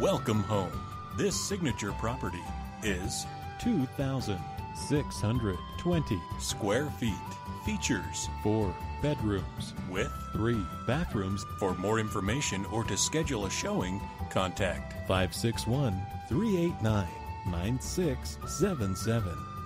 Welcome home. This signature property is 2,620 square feet. Features four bedrooms with three bathrooms. For more information or to schedule a showing, contact 561 389 9677.